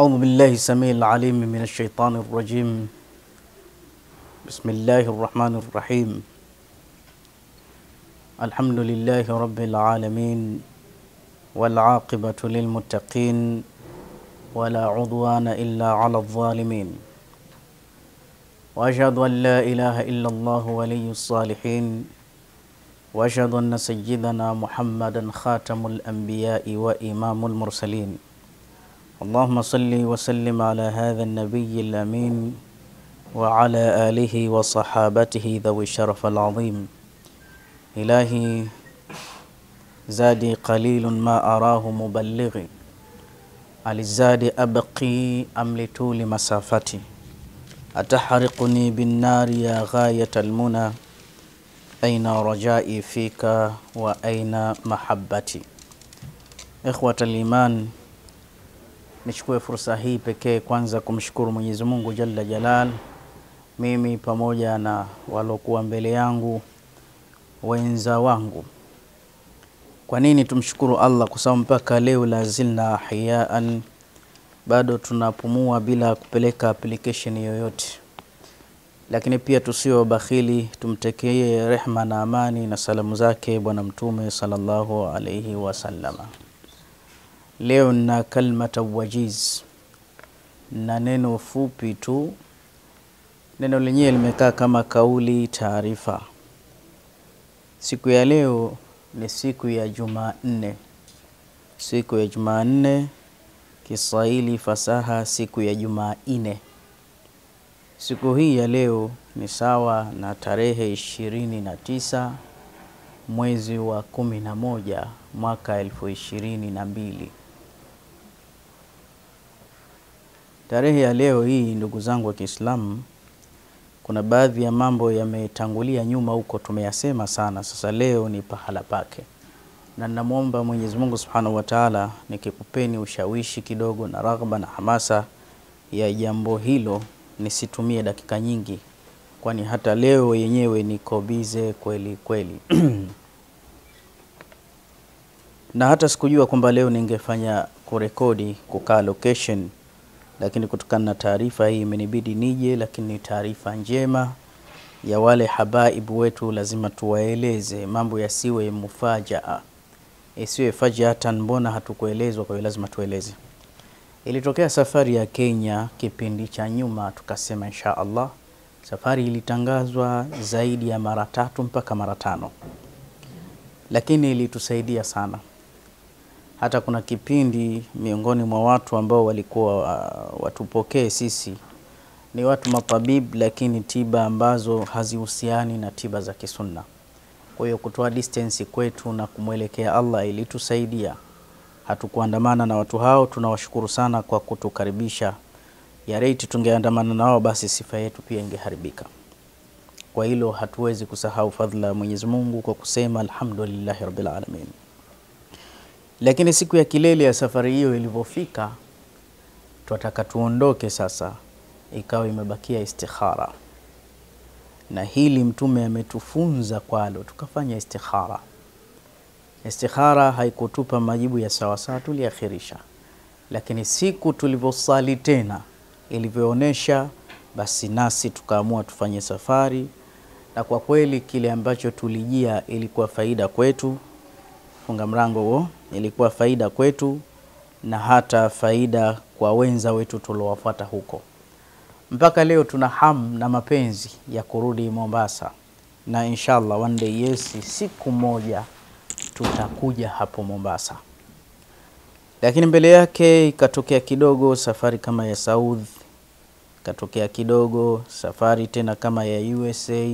أعوذ بالله السميع العليم من الشيطان الرجيم. بسم الله الرحمن الرحيم. الحمد لله رب العالمين والعاقبة للمتقين ولا عدوان إلا على الظالمين. وأشهد أن لا إله إلا الله ولي الصالحين. وأشهد أن سيدنا محمدا خاتم الأنبياء وإمام المرسلين. اللهم صل وسلم على هذا النبي الأمين وعلى آله وصحابته ذوي الشرف العظيم. إلهي زادي قليل ما أراه مبلغي. ألزاد أبقي أم لطول مسافتي أتحرقني بالنار يا غاية المنى. أين رجائي فيك وأين محبتي؟ إخوة الإيمان Nichukue fursa hii pekee kwanza kumshukuru Mwenyezi Mungu Jalla Jalal, mimi pamoja na walokuwa mbele yangu wenza wangu. Kwa nini tumshukuru Allah? Kwa sababu mpaka leo lazilna ahyaan, bado tunapumua bila kupeleka application yoyote. Lakini pia tusio bakhili, tumtekee rehma na amani na salamu zake Bwana Mtume sallallahu alaihi wasallama. Leo na kalmata wajiz na neno fupi tu. Neno lenyewe limekaa kama kauli taarifa. Siku ya leo ni siku ya Jumanne, siku ya Jumanne, Kiswahili fasaha, siku ya Jumanne. Siku hii ya leo ni sawa na tarehe ishirini na tisa mwezi wa kumi na moja mwaka elfu ishirini na mbili. Tarehe ya leo hii, ndugu zangu wa Kiislamu, kuna baadhi ya mambo yametangulia nyuma huko, tumeyasema sana. Sasa leo ni pahala pake, na namwomba Mwenyezi Mungu Subhanahu wa Ta'ala, nikikupeni ushawishi kidogo na raghba na hamasa ya jambo hilo, nisitumie dakika nyingi, kwani hata leo yenyewe niko bize kweli kweli na hata sikujua kwamba leo ningefanya kurekodi kukaa location lakini kutokana na taarifa hii imenibidi nije, lakini ni taarifa njema ya wale habaibu wetu, lazima tuwaeleze mambo yasiwe mufajaa, isiwe fajatan. Mbona hatukuelezwa? Kwa hiyo lazima tueleze. Ilitokea safari ya Kenya kipindi cha nyuma, tukasema insha Allah safari ilitangazwa zaidi ya mara tatu mpaka mara tano, lakini ilitusaidia sana hata kuna kipindi miongoni mwa watu ambao walikuwa uh, watupokee sisi ni watu mapabib, lakini tiba ambazo hazihusiani na tiba za kisunna. Kwa hiyo kutoa distance kwetu na kumwelekea Allah ilitusaidia. Hatukuandamana na watu hao, tunawashukuru sana kwa kutukaribisha. Ya reiti tungeandamana nao, basi sifa yetu pia ingeharibika. Kwa hilo hatuwezi kusahau fadhila ya Mwenyezi Mungu kwa kusema alhamdulillahi rabbil alamin. Lakini siku ya kilele ya safari hiyo ilivyofika, twataka tuondoke sasa, ikawa imebakia istikhara, na hili Mtume ametufunza kwalo, tukafanya istikhara. Istikhara haikutupa majibu ya sawasawa, tuliakhirisha, lakini siku tulivyosali tena ilivyoonyesha, basi nasi tukaamua tufanye safari, na kwa kweli kile ambacho tulijia ilikuwa faida kwetu. Funga mrango huo ilikuwa faida kwetu na hata faida kwa wenza wetu tuliowafuata huko. Mpaka leo tuna hamu na mapenzi ya kurudi Mombasa, na inshallah one day, yes, siku moja tutakuja hapo Mombasa. Lakini mbele yake ikatokea kidogo safari kama ya Saudi, ikatokea kidogo safari tena kama ya USA,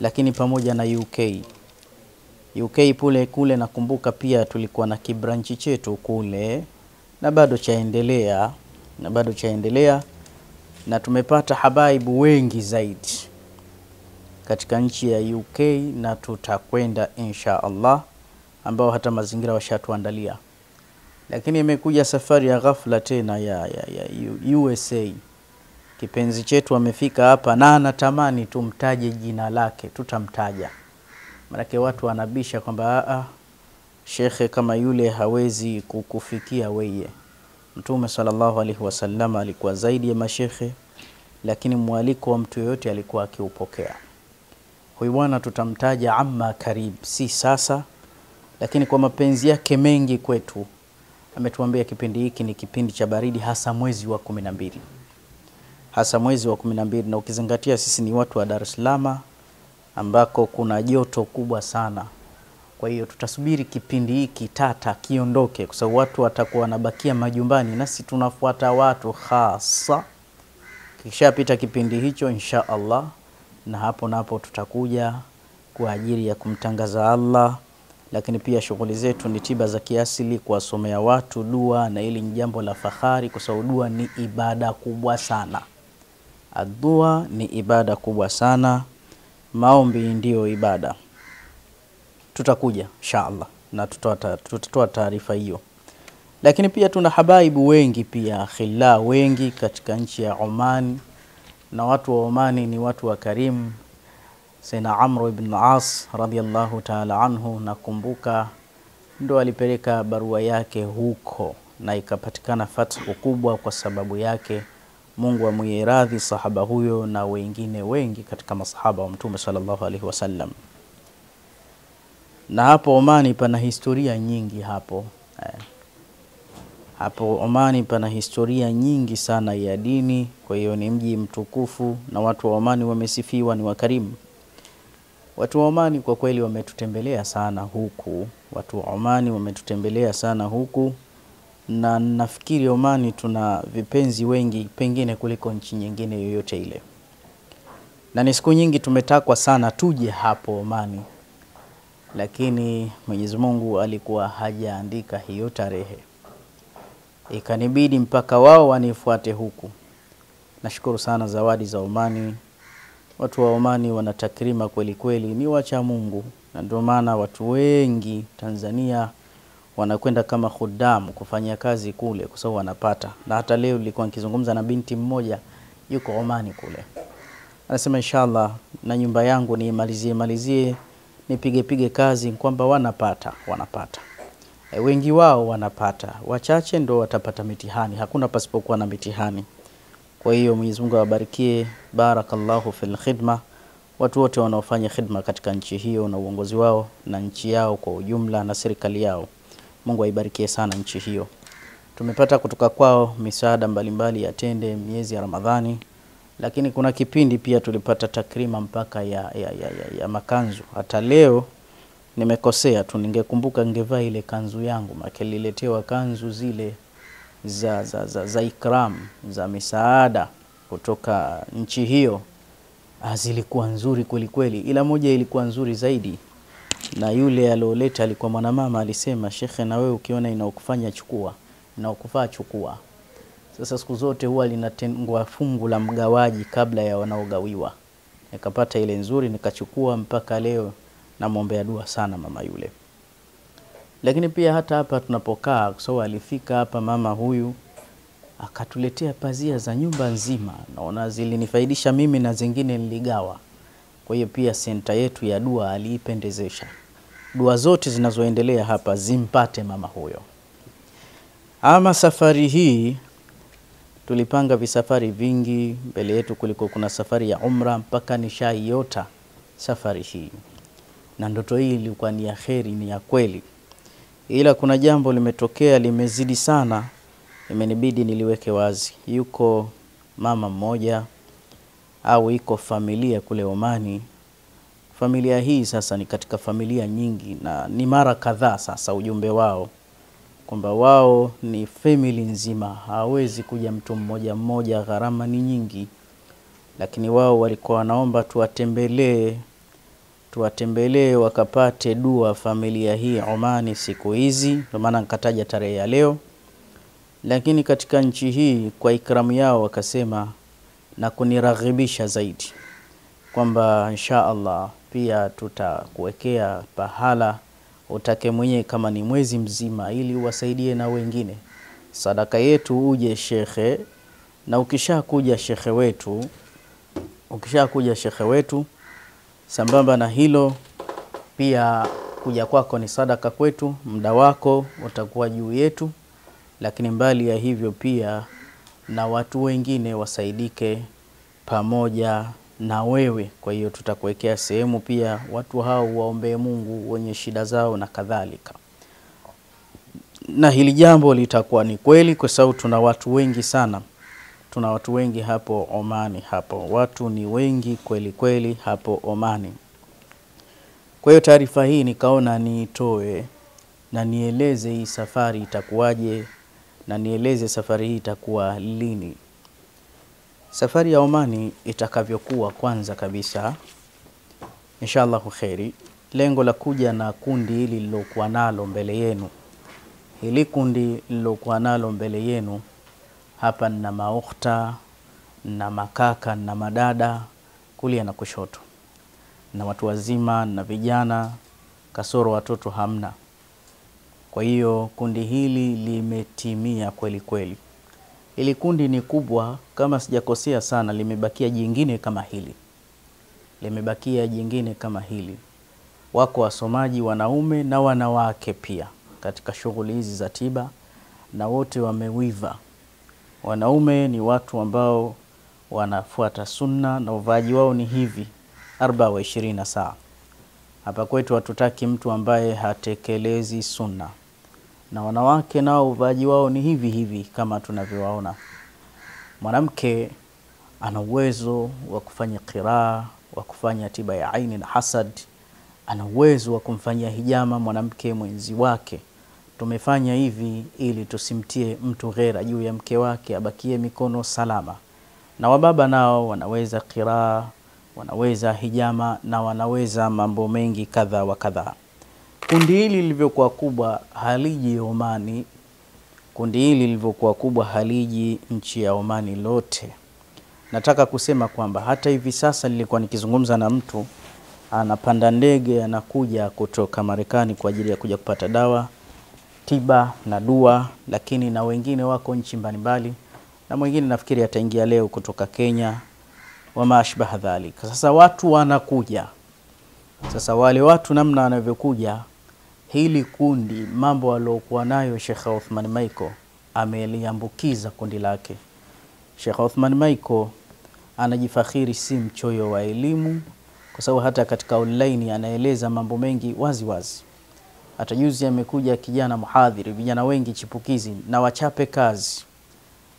lakini pamoja na UK UK pule kule, nakumbuka pia tulikuwa na kibranchi chetu kule, na bado chaendelea na bado chaendelea, na tumepata habaibu wengi zaidi katika nchi ya UK, na tutakwenda insha Allah, ambao hata mazingira washatuandalia. Lakini imekuja safari ya ghafla tena ya, ya, ya USA. Kipenzi chetu amefika hapa na anatamani tumtaje jina lake, tutamtaja Manake watu wanabisha kwamba a shekhe kama yule hawezi kukufikia weye. Mtume sallallahu alaihi wasallam alikuwa zaidi ya mashekhe, lakini mwaliko wa mtu yoyote alikuwa akiupokea. Huyu bwana tutamtaja amma karib, si sasa, lakini kwa mapenzi yake mengi kwetu ametuambia kipindi hiki ni kipindi cha baridi, hasa mwezi wa kumi na mbili hasa mwezi wa kumi na mbili na ukizingatia sisi ni watu wa Dar es Salaam ambako kuna joto kubwa sana. Kwa hiyo tutasubiri kipindi hiki tata kiondoke, kwa sababu watu watakuwa wanabakia majumbani, nasi tunafuata watu hasa. Kishapita kipindi hicho, insha Allah, na hapo napo tutakuja kwa ajili ya kumtangaza Allah, lakini pia shughuli zetu ni tiba za kiasili, kuwasomea watu dua, na hili ni jambo la fahari, kwa sababu dua ni ibada kubwa sana. Adua ni ibada kubwa sana, maombi ndiyo ibada. Tutakuja insha Allah na tutatoa taarifa hiyo, lakini pia tuna habaibu wengi pia khila wengi katika nchi ya Oman, na watu wa Omani ni watu wa karimu. Sayyidina Amr ibn As radhiyallahu ta'ala anhu, nakumbuka ndo alipeleka barua yake huko na ikapatikana fathu kubwa kwa sababu yake. Mungu amwiye radhi sahaba huyo na wengine wengi katika masahaba wa Mtume sallallahu alaihi wasallam. Na hapo Omani pana historia nyingi hapo eh. Hapo Omani pana historia nyingi sana ya dini, kwa hiyo ni mji mtukufu na watu wa Omani wamesifiwa ni wakarimu. Watu wa Omani kwa kweli wametutembelea sana huku, watu wa Omani wametutembelea sana huku na nafikiri Omani tuna vipenzi wengi pengine kuliko nchi nyingine yoyote ile, na ni siku nyingi tumetakwa sana tuje hapo Omani, lakini Mwenyezi Mungu alikuwa hajaandika hiyo tarehe, ikanibidi mpaka wao wanifuate huku. Nashukuru sana zawadi za Omani. Watu wa Omani wana takrima kweli kweli, ni wacha Mungu, na ndio maana watu wengi Tanzania wanakwenda kama khudamu kufanya kazi kule, kwa sababu wanapata. Na hata leo nilikuwa nikizungumza na binti mmoja yuko Omani kule, anasema inshallah, na nyumba yangu niimalizie malizie nipige pige kazi, kwamba wanapata wanapata e, wengi wao wanapata, wachache ndo watapata mitihani. Hakuna pasipokuwa na mitihani. Kwa hiyo Mwenyezi Mungu awabarikie, barakallahu fil khidma, watu wote wanaofanya khidma katika nchi hiyo na uongozi wao na nchi yao kwa ujumla na serikali yao. Mungu aibarikie sana nchi hiyo. Tumepata kutoka kwao misaada mbalimbali ya tende miezi ya Ramadhani, lakini kuna kipindi pia tulipata takrima mpaka ya, ya, ya, ya, ya makanzu. Hata leo nimekosea tu, ningekumbuka ngevaa ile kanzu yangu, makeliletewa kanzu zile za, za, za, za ikram za misaada kutoka nchi hiyo, zilikuwa nzuri kweli kweli, ila moja ilikuwa nzuri zaidi na yule alioleta alikuwa mwanamama, alisema shekhe, na wewe ukiona inaokufanya chukua, inaokufaa chukua. Sasa siku zote huwa linatengwa fungu la mgawaji kabla ya wanaogawiwa. Nikapata ile nzuri nikachukua, mpaka leo namwombea dua sana mama yule. Lakini pia hata hapa tunapokaa, kwa sababu alifika hapa mama huyu akatuletea pazia za nyumba nzima, naona zilinifaidisha mimi na zingine niligawa. Kwa hiyo pia senta yetu ya dua aliipendezesha. Dua zote zinazoendelea hapa zimpate mama huyo. Ama safari hii tulipanga visafari vingi mbele yetu, kuliko kuna safari ya umra, mpaka nishaiota safari hii, na ndoto hii ilikuwa ni ya kheri, ni ya kweli, ila kuna jambo limetokea limezidi sana, imenibidi niliweke wazi. Yuko mama mmoja au iko familia kule Omani. Familia hii sasa ni katika familia nyingi, na ni mara kadhaa sasa ujumbe wao kwamba wao ni family nzima, hawezi kuja mtu mmoja mmoja, gharama ni nyingi, lakini wao walikuwa wanaomba tuwatembelee, tuwatembelee wakapate dua familia hii Omani siku hizi, ndio maana nikataja tarehe ya leo. Lakini katika nchi hii kwa ikramu yao wakasema na kuniraghibisha zaidi kwamba insha Allah pia tutakuwekea pahala utake mwenyewe kama ni mwezi mzima, ili uwasaidie na wengine. Sadaka yetu uje shekhe, na ukishakuja shekhe wetu, ukishakuja shekhe wetu, sambamba na hilo pia kuja kwako ni sadaka kwetu, muda wako utakuwa juu yetu, lakini mbali ya hivyo pia na watu wengine wasaidike pamoja na wewe. Kwa hiyo tutakuwekea sehemu pia watu hao waombee Mungu wenye shida zao na kadhalika, na hili jambo litakuwa ni kweli, kwa sababu tuna watu wengi sana, tuna watu wengi hapo Omani, hapo watu ni wengi kweli kweli hapo Omani. Kwa hiyo taarifa hii nikaona niitoe na nieleze hii safari itakuwaje, na nieleze safari hii itakuwa lini. Safari ya Omani itakavyokuwa, kwanza kabisa, inshallahu kheri, lengo la kuja na kundi hili lilokuwa nalo mbele yenu, hili kundi lilokuwa nalo mbele yenu hapa, na maukhta na makaka na madada kulia na kushoto, na watu wazima na vijana, kasoro watoto hamna. Kwa hiyo kundi hili limetimia kweli kweli. Hili kundi ni kubwa, kama sijakosea sana, limebakia jingine kama hili, limebakia jingine kama hili. Wako wasomaji wanaume na wanawake pia katika shughuli hizi za tiba, na wote wamewiva. Wanaume ni watu ambao wanafuata sunna na uvaaji wao ni hivi arba wa ishirini na saa. Hapa kwetu hatutaki mtu ambaye hatekelezi sunna, na wanawake nao uvaaji wao ni hivi hivi kama tunavyowaona. Mwanamke ana uwezo wa kufanya qiraa, wa kufanya tiba ya aini na hasad, ana uwezo wa kumfanyia hijama mwanamke mwenzi wake. Tumefanya hivi ili tusimtie mtu ghera juu ya mke wake, abakie mikono salama. Na wababa nao wanaweza qiraa, wanaweza hijama na wanaweza mambo mengi kadha wa kadhaa. Kundi hili lilivyokuwa kubwa haliji Omani, kundi hili lilivyokuwa kubwa haliji nchi ya Omani lote. Nataka kusema kwamba hata hivi sasa nilikuwa nikizungumza na mtu anapanda ndege anakuja kutoka Marekani kwa ajili ya kuja kupata dawa tiba na dua, lakini na wengine wako nchi mbalimbali, na mwingine nafikiri ataingia leo kutoka Kenya, wama ashbaha dhalika. Sasa watu wanakuja sasa, wale watu namna wanavyokuja, hili kundi mambo aliokuwa nayo Sheikh Uthman Maiko ameliambukiza kundi lake. Sheikh Uthman Maiko anajifakhiri si mchoyo wa elimu, kwa sababu hata katika online anaeleza mambo mengi wazi wazi. Hata juzi amekuja kijana mhadhiri, vijana wengi chipukizi na wachape kazi,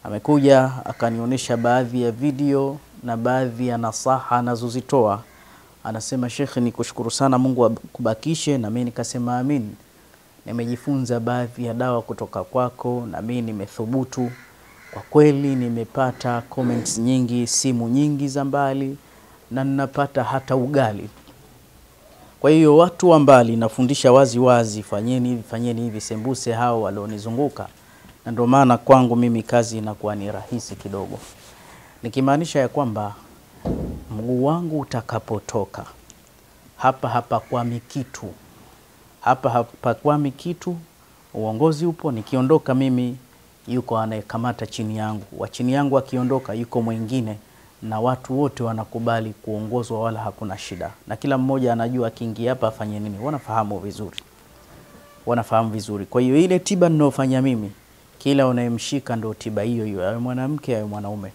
amekuja akanionyesha baadhi ya video na baadhi ya nasaha anazozitoa. Anasema, Shekhe, ni kushukuru sana, Mungu akubakishe. Na mimi nikasema amin. Nimejifunza baadhi ya dawa kutoka kwako, na mimi nimethubutu kwa kweli. Nimepata comments nyingi, simu nyingi za mbali, na ninapata hata ugali kwa hiyo watu wa mbali nafundisha wazi wazi, fanyeni hivi, fanyeni hivi, sembuse hao walionizunguka, na ndio maana kwangu mimi kazi inakuwa ni rahisi kidogo, nikimaanisha ya kwamba mguu wangu utakapotoka hapa hapakwami kitu, hapa hapakwami kitu. Uongozi upo, nikiondoka mimi yuko anayekamata chini yangu, wa chini yangu akiondoka yuko mwingine na watu wote wanakubali kuongozwa, wala hakuna shida, na kila mmoja anajua akiingia hapa afanye nini. Wanafahamu vizuri, wanafahamu vizuri. Kwa hiyo ile tiba ninayofanya mimi, kila unayemshika ndio tiba hiyo hiyo, awe mwanamke awe mwanaume.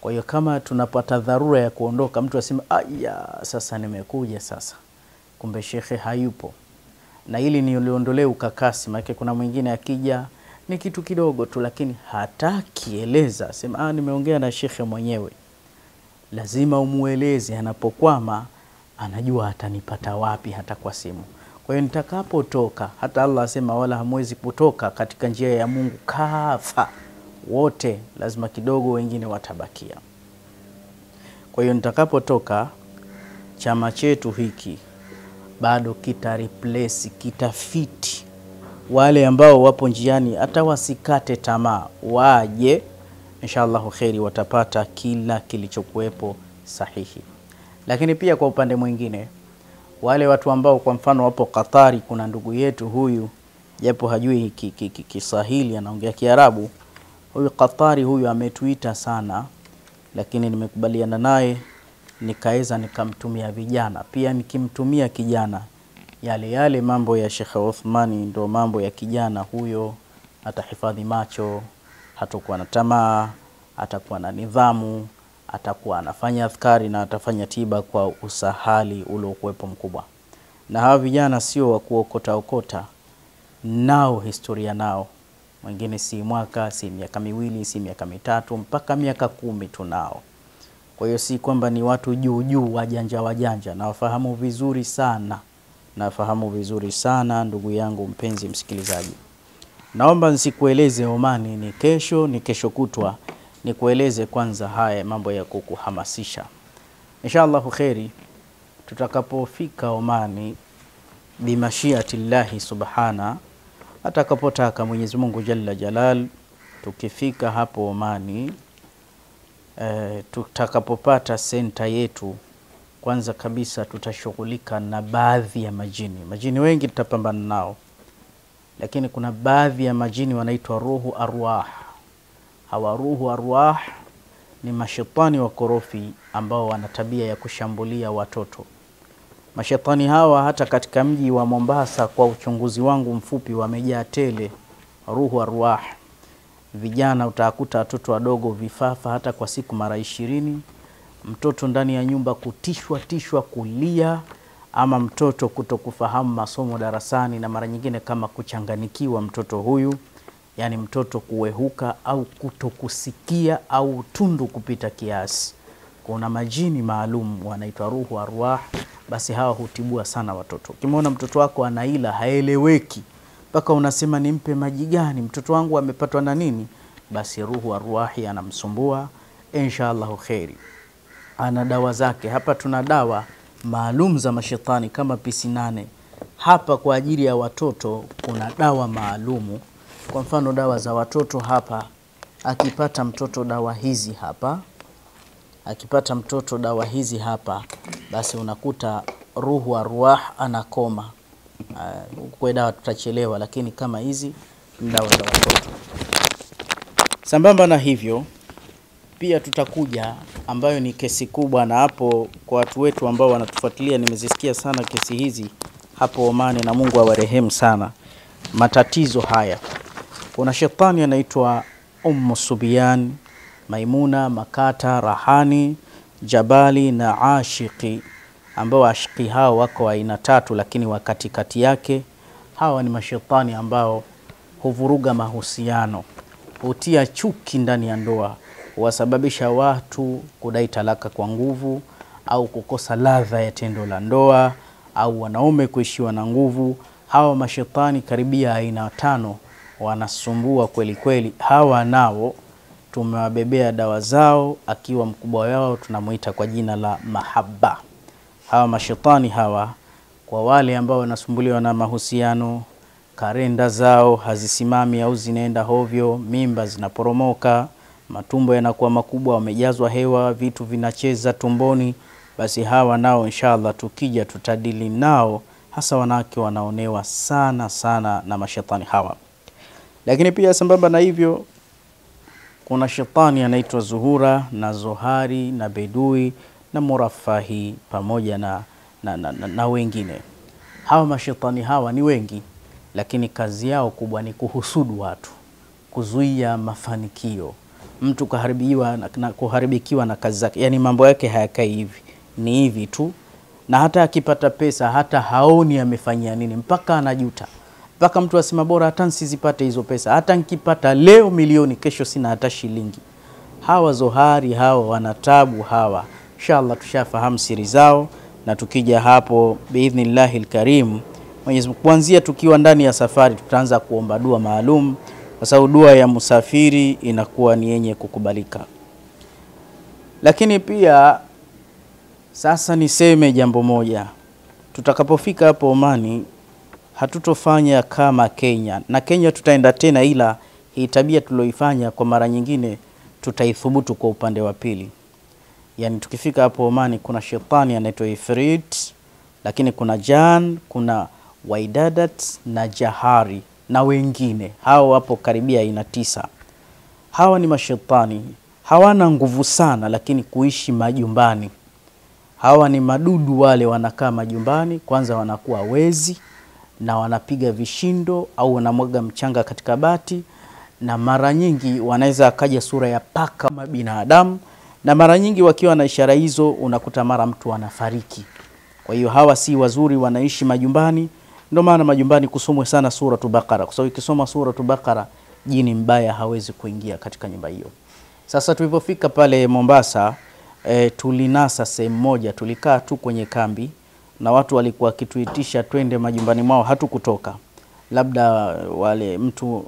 Kwa hiyo kama tunapata dharura ya kuondoka, mtu asema aya, sasa nimekuja sasa, kumbe shekhe hayupo, na ili niliondolee ukakasi, maana kuna mwingine akija ni kitu kidogo tu, lakini hatakieleza, sema ah, nimeongea na shekhe mwenyewe. Lazima umueleze, anapokwama anajua atanipata wapi, hata kwa simu. Kwa hiyo nitakapotoka, hata Allah asema wala hamwezi kutoka katika njia ya Mungu kafa wote, lazima kidogo wengine watabakia. Kwa hiyo nitakapotoka, chama chetu hiki bado kita replace, kitafiti wale ambao wapo njiani, hata wasikate tamaa, waje insha allahu kheri, watapata kila kilichokuwepo sahihi. Lakini pia kwa upande mwingine, wale watu ambao kwa mfano wapo Katari, kuna ndugu yetu huyu, japo hajui Kiswahili, ki, ki, anaongea Kiarabu. Huyu Katari huyu ametuita sana, lakini nimekubaliana naye nikaweza nikamtumia vijana pia, nikimtumia kijana yale yale mambo ya Sheikh Uthmani, ndo mambo ya kijana huyo atahifadhi macho, hatakuwa na tamaa, atakuwa na nidhamu, atakuwa anafanya adhkari na atafanya tiba kwa usahali uliokuwepo mkubwa. Na hawa vijana sio wa kuokota okota, nao historia nao, wengine si mwaka, si miaka miwili, si miaka mitatu, mpaka miaka kumi tunao. Kwa hiyo si kwamba ni watu juu juu wajanja wajanja, nawafahamu vizuri sana, nafahamu vizuri sana ndugu yangu mpenzi msikilizaji. Naomba nsikueleze Omani ni kesho, ni kesho kutwa, nikueleze kwanza haya mambo ya kukuhamasisha. Inshallah kheri, tutakapofika Omani bimashiatillahi subhana, atakapotaka Mwenyezi Mungu jalla jalal, tukifika hapo Omani e, tutakapopata senta yetu, kwanza kabisa tutashughulika na baadhi ya majini. Majini wengi tutapambana nao lakini kuna baadhi ya majini wanaitwa ruhu arwah. Hawa ruhu arwah ni mashetani wakorofi ambao wana tabia ya kushambulia watoto. Mashetani hawa hata katika mji wa Mombasa, kwa uchunguzi wangu mfupi, wamejaa tele. Ruhu arwah, vijana utakuta watoto wadogo vifafa, hata kwa siku mara ishirini, mtoto ndani ya nyumba kutishwa tishwa, kulia ama mtoto kutokufahamu masomo darasani, na mara nyingine kama kuchanganikiwa mtoto huyu, yani mtoto kuwehuka au kutokusikia au tundu kupita kiasi. Kuna majini maalum wanaitwa ruhu arwah, basi hawa hutibua sana watoto. Ukimwona mtoto wako anaila haeleweki, mpaka unasema nimpe maji gani, mtoto wangu amepatwa na nini? Basi ruhu arwahi anamsumbua. Insha kheri, ana dawa zake. Hapa tuna dawa maalum za mashetani kama pisi nane. Hapa kwa ajili ya watoto kuna dawa maalumu. Kwa mfano dawa za watoto hapa, akipata mtoto dawa hizi hapa, akipata mtoto dawa hizi hapa, basi unakuta ruhu arwah anakoma. Uh, kwa dawa tutachelewa, lakini kama hizi dawa za watoto. Sambamba na hivyo pia tutakuja ambayo ni kesi kubwa, na hapo kwa watu wetu ambao wanatufuatilia, nimezisikia sana kesi hizi hapo Omani, na Mungu awarehemu sana. Matatizo haya, kuna shetani anaitwa Ummu Subiyan, Maimuna, Makata, Rahani, Jabali na Ashiki, ambao ashiki hao wako aina tatu, lakini wa katikati yake hawa ni mashetani ambao huvuruga mahusiano, hutia chuki ndani ya ndoa huwasababisha watu kudai talaka kwa nguvu au kukosa ladha ya tendo la ndoa au wanaume kuishiwa na nguvu. Hawa mashetani karibia aina tano wanasumbua kweli kweli. Hawa nao tumewabebea dawa zao, akiwa mkubwa wao tunamwita kwa jina la mahaba. Hawa mashetani hawa, kwa wale ambao wanasumbuliwa na mahusiano, karenda zao hazisimami au zinaenda hovyo, mimba zinaporomoka matumbo yanakuwa makubwa, wamejazwa hewa, vitu vinacheza tumboni, basi hawa nao inshallah tukija tutadili nao, hasa wanawake wanaonewa sana sana na mashetani hawa. Lakini pia sambamba na hivyo, kuna shetani anaitwa Zuhura na Zohari na Bedui na Murafahi pamoja na, na, na, na, na wengine. Hawa mashetani hawa ni wengi, lakini kazi yao kubwa ni kuhusudu watu, kuzuia mafanikio. Mtu kuharibiwa na, kuharibikiwa na kazi zake, yani mambo yake hayakai hivi, ni hivi tu, na hata akipata pesa hata haoni amefanyia nini, mpaka anajuta, mpaka mtu asema bora hata nsizipate hizo pesa, hata nkipata leo milioni, kesho sina hata shilingi. Hawa Zohari hawa wanatabu hawa, inshallah tushafahamu siri zao, na tukija hapo biidhnillahi lkarim Mwenyezi Mungu, kuanzia tukiwa ndani ya safari tutaanza kuomba dua maalum kwa sababu dua ya msafiri inakuwa ni yenye kukubalika. Lakini pia sasa niseme jambo moja, tutakapofika hapo Omani hatutofanya kama Kenya, na Kenya tutaenda tena, ila hii tabia tulioifanya kwa mara nyingine tutaithubutu kwa upande wa pili. Yani tukifika hapo Omani kuna shetani anaitwa Ifrit, lakini kuna Jan, kuna Waidadat na Jahari na wengine hao wapo karibia aina tisa. Hawa ni mashetani, hawana nguvu sana, lakini kuishi majumbani. Hawa ni madudu wale, wanakaa majumbani, kwanza wanakuwa wezi na wanapiga vishindo au wanamwaga mchanga katika bati, na mara nyingi wanaweza akaja sura ya paka kama binadamu, na mara nyingi wakiwa na ishara hizo unakuta mara mtu anafariki. Kwa hiyo hawa si wazuri, wanaishi majumbani. Ndio maana majumbani kusomwe sana suratu Bakara, kwa sababu ikisoma suratu Bakara jini mbaya hawezi kuingia katika nyumba hiyo. Sasa tulipofika pale Mombasa e, tulinasa sehemu moja, tulikaa tu kwenye kambi na watu walikuwa wakituitisha twende majumbani mwao, hatukutoka. Labda wale mtu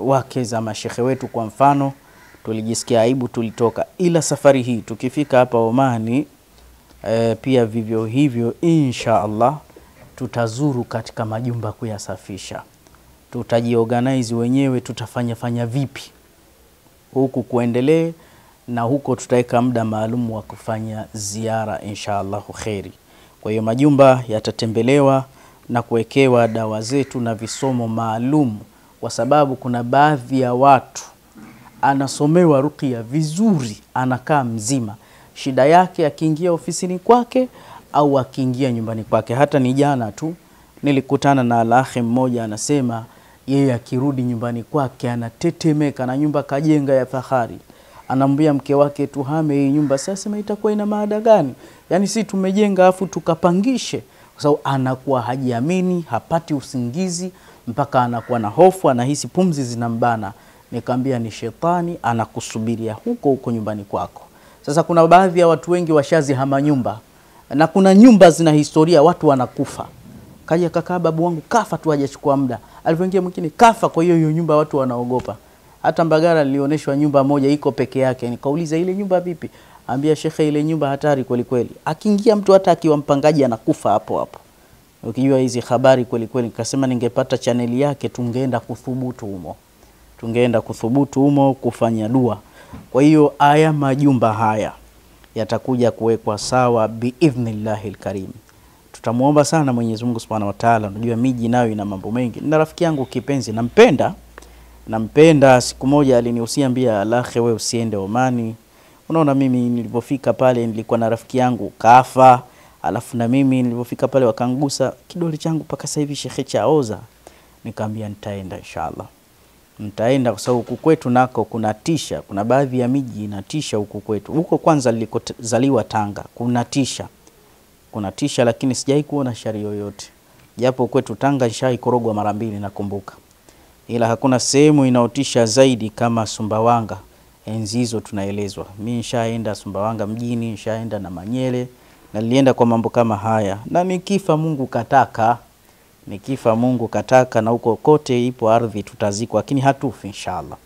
wake za mashehe wetu kwa mfano, tulijisikia aibu, tulitoka. Ila safari hii tukifika hapa Omani e, pia vivyo hivyo, insha Allah tutazuru katika majumba kuyasafisha, tutajiorganize wenyewe, tutafanya fanya vipi huku kuendelee na huko tutaweka muda maalum wa kufanya ziara insha Allahu kheri. Kwa hiyo majumba yatatembelewa na kuwekewa dawa zetu na visomo maalum, kwa sababu kuna baadhi ya watu anasomewa ruqya vizuri, anakaa mzima, shida yake akiingia ofisini kwake au akiingia nyumbani kwake. Hata ni jana tu nilikutana na alahi mmoja anasema yeye akirudi nyumbani kwake anatetemeka, na nyumba kajenga ya fahari anamwambia mke wake tuhame hii nyumba. Sasa itakuwa ina maada gani? Yaani si tumejenga afu tukapangishe? Kwa sababu anakuwa hajiamini, hapati usingizi, mpaka anakuwa na hofu, anahisi pumzi zinambana. Nikamwambia ni shetani anakusubiria huko huko nyumbani kwako. Sasa kuna baadhi ya watu wengi washazihama nyumba, na kuna nyumba zina historia, watu wanakufa. Kaja kakaa babu wangu kafa tu, hajachukua muda, alivyoingia mwingine kafa. Kwa hiyo hiyo nyumba watu wanaogopa hata Mbagara nilioneshwa nyumba moja iko peke yake, nikauliza ile nyumba vipi? Ambia shekhe, ile nyumba hatari kweli kweli, akiingia mtu hata akiwa mpangaji anakufa hapo hapo. Ukijua hizi habari kweli kweli, nikasema ningepata chaneli yake tungeenda kuthubutu humo, tungeenda kuthubutu humo kufanya dua. Kwa hiyo haya majumba haya yatakuja kuwekwa sawa biidhnillahi lkarim. Tutamwomba sana Mwenyezi Mungu Subhanahu wa Ta'ala. Unajua miji nayo ina mambo mengi, na rafiki yangu kipenzi nampenda nampenda. Siku moja alinihusia mbia, alahe, we usiende Omani. Unaona, mimi nilipofika pale nilikuwa na rafiki yangu kafa, alafu na mimi nilipofika pale wakangusa kidole changu mpaka sasa hivi shekhe chaoza. Nikamwambia nitaenda inshallah, nitaenda kwa sababu huku kwetu nako kuna tisha, kuna baadhi ya miji inatisha huku kwetu. Huko kwanza nilikozaliwa Tanga kuna tisha, kuna tisha, lakini sijai kuona shari yoyote, japo kwetu Tanga nishai korogwa mara mbili nakumbuka ila hakuna sehemu inaotisha zaidi kama Sumbawanga. Enzi hizo tunaelezwa, mi nishaenda Sumbawanga mjini, nishaenda na Manyele na nilienda kwa mambo kama haya, na nikifa Mungu kataka, nikifa Mungu kataka, na huko kote ipo ardhi tutazikwa, lakini hatufi inshallah,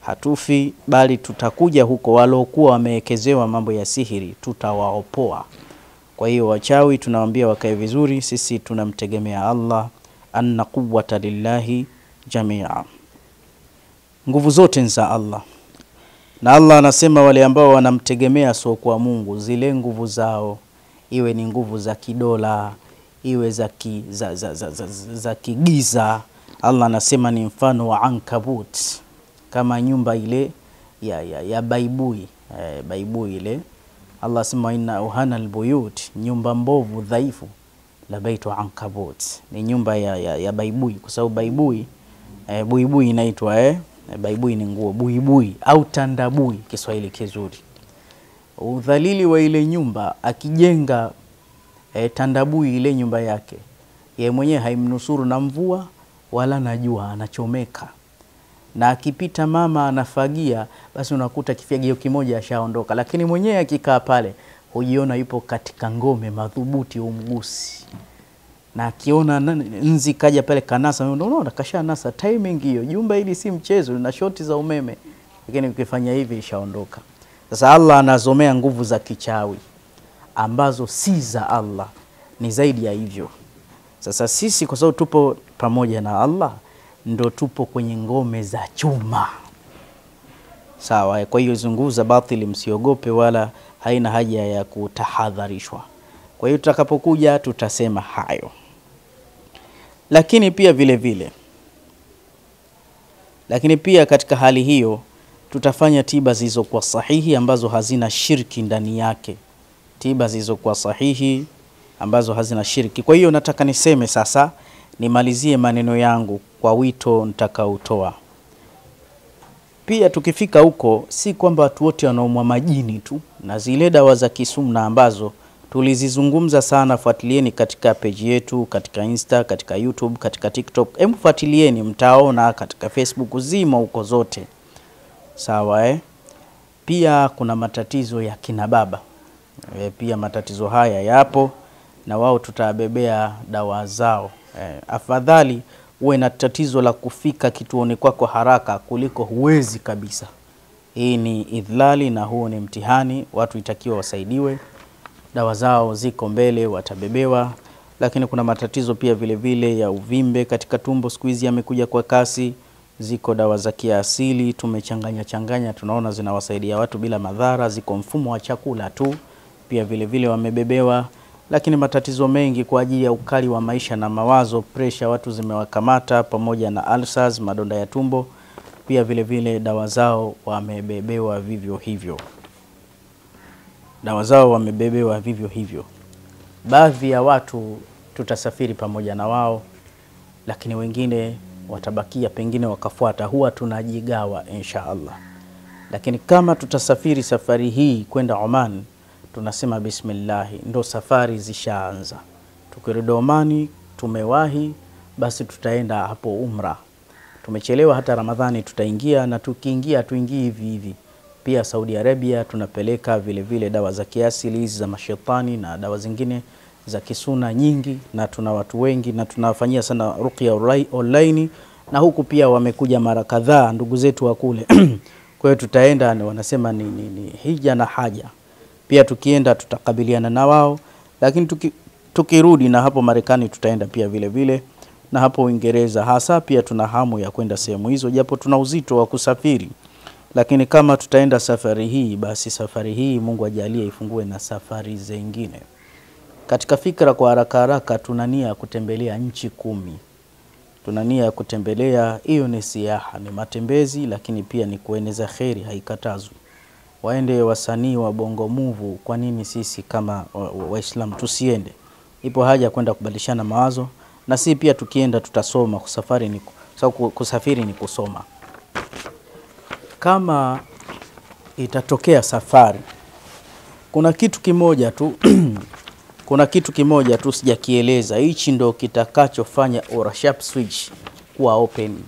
hatufi bali tutakuja huko. Waliokuwa wamewekezewa mambo ya sihiri tutawaopoa. Kwa hiyo wachawi tunawaambia wakae vizuri, sisi tunamtegemea Allah, anna quwwata lillahi jamia, nguvu zote ni za Allah. Na Allah anasema wale ambao wanamtegemea sio kwa Mungu, zile nguvu zao iwe ni nguvu za kidola, iwe za, ki, za, za, za, za, za kigiza. Allah anasema ni mfano wa ankabut, kama nyumba ile ya, ya, ya baibui eh, baibui ile. Allah asema inna uhana albuyut, nyumba mbovu dhaifu, la baitu ankabut, ni nyumba ya, ya, ya baibui, kwa sababu baibui E, buibui inaitwa eh? E, baibui ni nguo, buibui au tandabui, Kiswahili kizuri. Udhalili wa ile nyumba, akijenga e, tandabui ile nyumba yake, ye mwenyewe haimnusuru na mvua wala na jua, anachomeka. Na akipita mama anafagia, basi unakuta kifagio kimoja ashaondoka, lakini mwenyewe akikaa pale hujiona yupo katika ngome madhubuti, umgusi na akiona nzi kaja pale kanasa, unaona kasha nasa. Timing hiyo, jumba hili si mchezo, na shoti za umeme, lakini ukifanya hivi ishaondoka. Sasa Allah anazomea nguvu za kichawi ambazo si za Allah, ni zaidi ya hivyo. Sasa sisi kwa sababu tupo pamoja na Allah, ndo tupo kwenye ngome za chuma, sawa. Kwa hiyo hizo nguvu za batili msiogope, wala haina haja ya kutahadharishwa. Kwa hiyo tutakapokuja tutasema hayo lakini pia vile vile, lakini pia katika hali hiyo tutafanya tiba zilizokuwa sahihi ambazo hazina shirki ndani yake, tiba zilizokuwa sahihi ambazo hazina shirki. Kwa hiyo nataka niseme sasa, nimalizie maneno yangu kwa wito nitakaotoa. Pia tukifika huko, si kwamba watu wote wanaumwa majini tu, na zile dawa za kisumna ambazo tulizizungumza sana, fuatilieni katika peji yetu, katika Insta, katika YouTube, katika TikTok. Hebu fuatilieni, mtaona katika Facebook zima huko zote, sawa eh? Pia kuna matatizo ya kina baba e, pia matatizo haya yapo na wao tutabebea dawa zao. E, afadhali uwe na tatizo la kufika kituoni kwako haraka kuliko huwezi kabisa. Hii ni idhlali na huo ni mtihani, watu itakiwa wasaidiwe. Dawa zao ziko mbele, watabebewa. Lakini kuna matatizo pia vile vile ya uvimbe katika tumbo, siku hizi yamekuja kwa kasi. Ziko dawa za kiasili tumechanganya changanya, tunaona zinawasaidia watu bila madhara. Ziko mfumo wa chakula tu, pia vile vile wamebebewa. Lakini matatizo mengi kwa ajili ya ukali wa maisha na mawazo, presha watu zimewakamata, pamoja na ulcers, madonda ya tumbo, pia vile vile dawa zao wamebebewa vivyo hivyo, dawa zao wamebebewa vivyo hivyo. Baadhi ya watu tutasafiri pamoja na wao, lakini wengine watabakia pengine wakafuata. Huwa tunajigawa insha Allah, lakini kama tutasafiri safari hii kwenda Oman, tunasema bismillahi, ndo safari zishaanza. Tukirudi Omani tumewahi, basi tutaenda hapo umra. Tumechelewa hata Ramadhani tutaingia, na tukiingia tuingii hivi hivi. Pia Saudi Arabia tunapeleka vile vile dawa za kiasili hizi za mashetani na dawa zingine za kisuna nyingi, na tuna watu wengi na tunawafanyia sana ruqya online, na huku pia wamekuja mara kadhaa ndugu zetu wa kule. Kwa hiyo tutaenda, wanasema ni, ni, ni hija na haja. Pia tukienda tutakabiliana na wao, lakini tuki, tukirudi na hapo Marekani tutaenda pia vile vile na hapo Uingereza. Hasa pia tuna hamu ya kwenda sehemu hizo, japo tuna uzito wa kusafiri, lakini kama tutaenda safari hii, basi safari hii Mungu ajalie ifungue na safari zingine. Katika fikra, kwa haraka haraka, tuna nia ya kutembelea nchi kumi. Tuna nia ya kutembelea, hiyo ni siaha, ni matembezi, lakini pia ni kueneza kheri, haikatazwi. Waende wasanii wa bongo muvu, kwa nini sisi kama waislam wa, tusiende? Ipo haja kwenda kubadilishana mawazo na si pia tukienda tutasoma. Kusafiri ni, kusafiri ni kusoma. Kama itatokea safari, kuna kitu kimoja tu kuna kitu kimoja tu sijakieleza. Hichi ndo kitakachofanya Orashap switch kuwa open.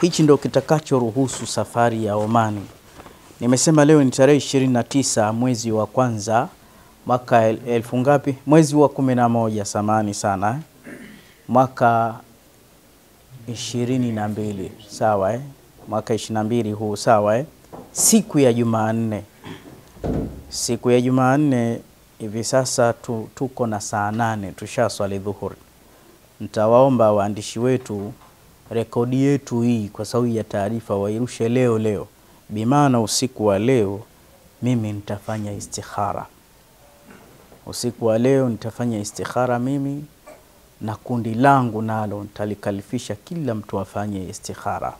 Hichi ndo kitakachoruhusu safari ya Omani. Nimesema leo ni tarehe ishirini na tisa mwezi wa kwanza mwaka el, elfu ngapi? Mwezi wa kumi na moja. Samani sana eh? mwaka ishirini na mbili sawa eh? Mwaka ishirini na mbili huu sawa eh? siku ya Jumanne, siku ya Jumanne hivi sasa tu, tuko na saa nane tusha swali dhuhuri. Nitawaomba waandishi wetu rekodi yetu hii kwa sababu ya taarifa wairushe leo leo, bimaana usiku wa leo mimi nitafanya istikhara. Usiku wa leo nitafanya istikhara mimi na kundi langu nalo nitalikalifisha kila mtu afanye istikhara.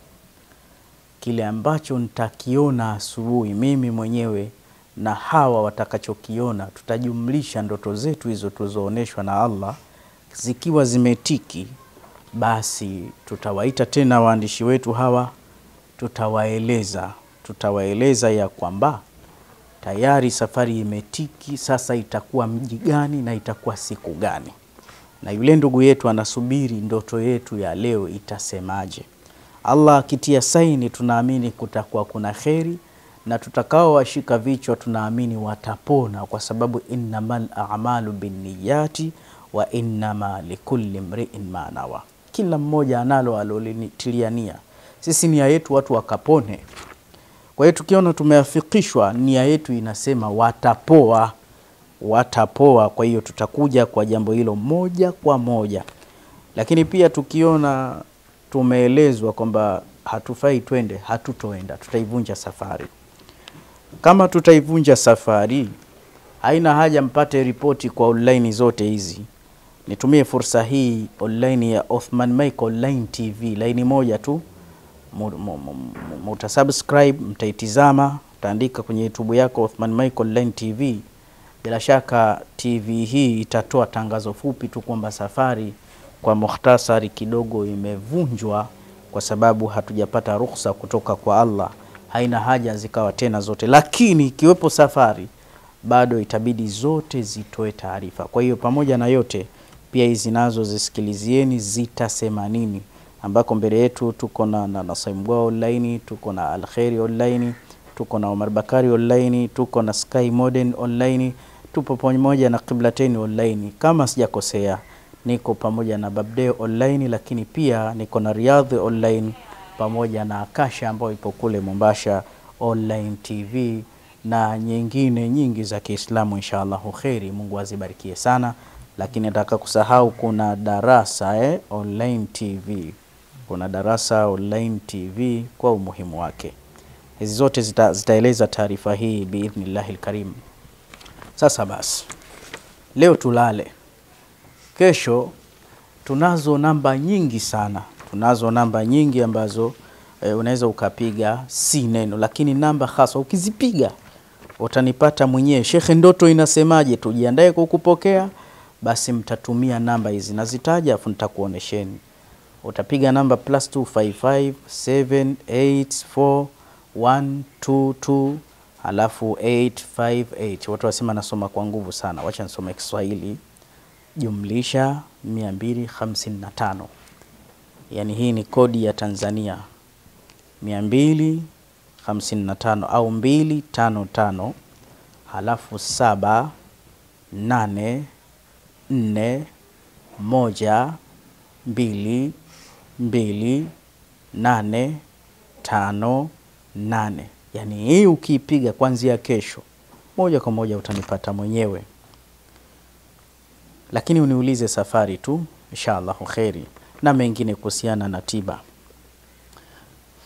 Kile ambacho nitakiona asubuhi mimi mwenyewe na hawa watakachokiona, tutajumlisha ndoto zetu hizo tulizoonyeshwa na Allah, zikiwa zimetiki, basi tutawaita tena waandishi wetu hawa, tutawaeleza tutawaeleza ya kwamba tayari safari imetiki, sasa itakuwa mji gani na itakuwa siku gani. Na yule ndugu yetu anasubiri ndoto yetu ya leo itasemaje. Allah akitia saini, tunaamini kutakuwa kuna kheri, na tutakaowashika vichwa tunaamini watapona, kwa sababu innamal a'malu binniyati wa innama likulli mri'in ma nawa, kila mmoja analo alolitilia nia. Sisi nia yetu watu wakapone. Kwa hiyo tukiona tumeafikishwa, nia yetu inasema watapoa watapoa. Kwa hiyo tutakuja kwa jambo hilo moja kwa moja, lakini pia tukiona tumeelezwa kwamba hatufai twende, hatutoenda, tutaivunja safari. Kama tutaivunja safari, haina haja mpate ripoti kwa online zote hizi. Nitumie fursa hii online ya Othman Mike Online TV, laini moja tu, mutasubscribe, mtaitizama, mtaandika kwenye YouTube yako Othman Mike Online TV. Bila shaka TV hii itatoa tangazo fupi tu kwamba safari kwa mukhtasari kidogo imevunjwa kwa sababu hatujapata ruhusa kutoka kwa Allah. Haina haja zikawa tena zote, lakini ikiwepo safari bado itabidi zote zitoe taarifa. Kwa hiyo pamoja na yote, pia hizi nazo zisikilizieni zitasema nini, ambako mbele yetu tuko na, na Nasaimgwa online, tuko na Alkheri online, tuko na Omar Bakari online, tuko na Sky Modern online, tupo pamoja na Qiblatain online kama sijakosea niko pamoja na Babdeo online, lakini pia niko na Riyadh online pamoja na Akasha ambayo ipo kule Mombasa online TV na nyingine nyingi za Kiislamu. Inshallahu kheri, Mungu azibarikie sana. Lakini nataka kusahau kuna darasa eh, online TV, kuna darasa online TV kwa umuhimu wake. Hizi zote zita, zitaeleza taarifa hii biidhnillahi lkarim. Sasa basi, leo tulale Kesho tunazo namba nyingi sana, tunazo namba nyingi ambazo e, unaweza ukapiga si neno, lakini namba hasa ukizipiga utanipata mwenyewe. Shekhe, ndoto inasemaje? Tujiandae kukupokea. kupokea. Basi mtatumia namba hizi nazitaja, afu nitakuonesheni. Utapiga namba plus 255 784 122 halafu 858. Watu wasema nasoma kwa nguvu sana, wacha nisome Kiswahili jumlisha 255 yaani hii ni kodi ya Tanzania. 255 au 255 halafu saba nane nne moja mbili mbili nane tano nane. Yaani hii ukiipiga kuanzia kesho moja kwa moja utanipata mwenyewe lakini uniulize safari tu, inshallah kheri, na mengine kuhusiana na tiba.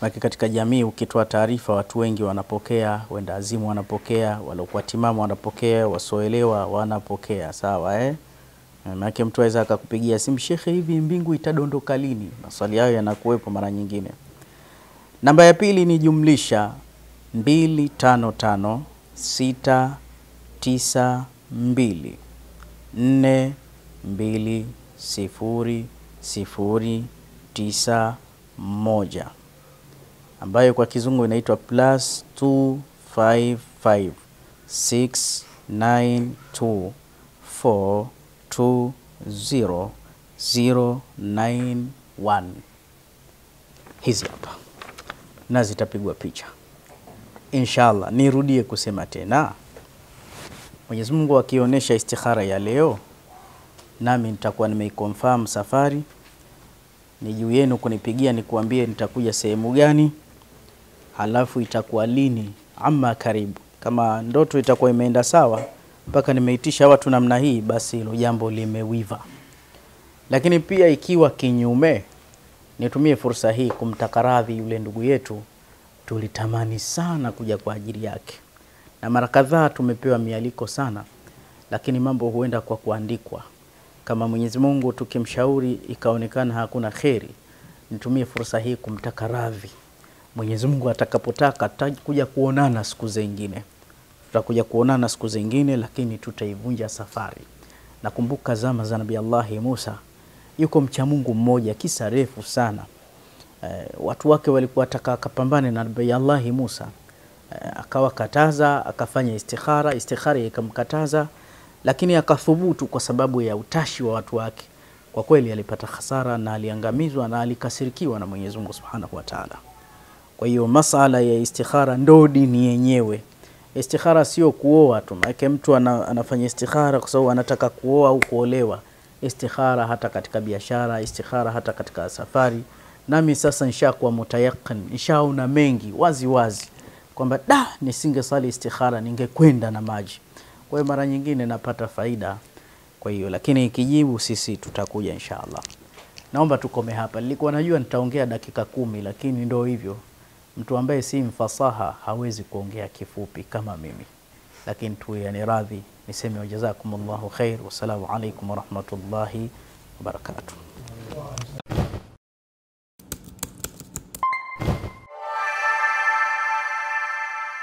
Maki katika jamii ukitoa taarifa, watu wengi wanapokea, wenda azimu wanapokea, waliokuwa timamu wanapokea, wasoelewa wanapokea, sawa eh? Maki mtu aweza akakupigia simu, shekhe, hivi mbingu itadondoka lini? Maswali hayo yanakuwepo mara nyingine. Namba ya pili ni jumlisha 255692 nne mbili sifuri sifuri tisa moja ambayo kwa kizungu inaitwa plus 255 692 420 091. Hizi hapa na zitapigwa picha inshallah. Nirudie kusema tena Mwenyezi Mungu akionyesha istikhara ya leo, nami nitakuwa nimeikonfirm safari. Ni juu yenu kunipigia nikuambie nitakuja sehemu gani, halafu itakuwa lini, ama karibu. Kama ndoto itakuwa imeenda sawa mpaka nimeitisha watu namna hii, basi hilo jambo limewiva. Lakini pia ikiwa kinyume, nitumie fursa hii kumtaka radhi yule ndugu yetu, tulitamani sana kuja kwa ajili yake na mara kadhaa tumepewa mialiko sana, lakini mambo huenda kwa kuandikwa. Kama Mwenyezi Mungu tukimshauri ikaonekana hakuna kheri, nitumie fursa hii kumtaka radhi. Mwenyezi Mungu atakapotaka tutakuja kuonana siku zingine, tutakuja kuonana siku zingine, lakini tutaivunja safari. Nakumbuka zama za Nabii Allahi Musa, yuko mcha Mungu mmoja, kisa refu sana. E, watu wake walikuwa taka akapambane na Nabii Allahi Musa akawakataza akafanya istikhara, istikhara ikamkataza, lakini akathubutu kwa sababu ya utashi wa watu wake. Kwa kweli alipata hasara na aliangamizwa na alikasirikiwa na Mwenyezi Mungu Subhanahu wa Ta'ala. Kwa hiyo masala ya istikhara ndo dini yenyewe. Istikhara sio kuoa tu, maana mtu ana, anafanya istikhara kwa sababu anataka kuoa au kuolewa. Istikhara hata katika biashara, istikhara hata katika safari. Nami sasa nishakuwa mutayakin, nishaona mengi wazi wazi kwamba da nisinge sali istikhara ningekwenda na maji. Kwa hiyo mara nyingine napata faida. Kwa hiyo lakini ikijibu sisi tutakuja inshallah. Naomba tukome hapa. Nilikuwa najua nitaongea dakika kumi, lakini ndo hivyo, mtu ambaye si mfasaha hawezi kuongea kifupi kama mimi, lakini tuwe radhi niseme wajazakumullahu khair. Wassalamu alaikum warahmatullahi wabarakatuh.